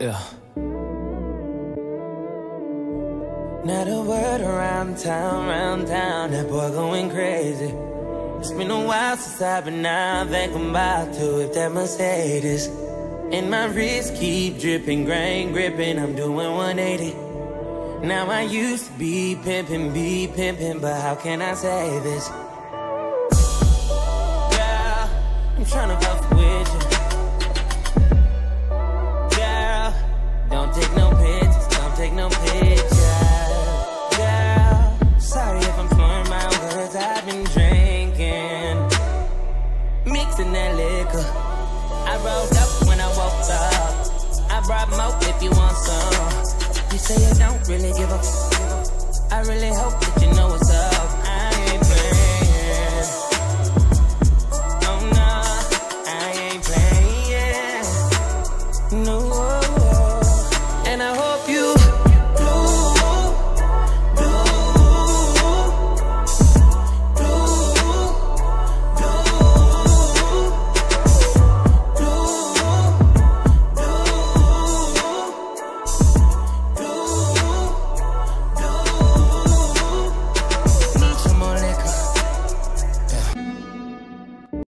Yeah. Not a word around town, around town. That boy going crazy. It's been a while since I've been out. Think I'm about to if that Mercedes. And my wrist keep dripping, grain gripping. I'm doing 180. Now I used to be pimping, be pimping, but how can I say this? Girl, I'm trying to Been drinking, mixing that liquor. I rolled up when I woke up. I brought more if you want some. You say you don't really give f- I really hope that you know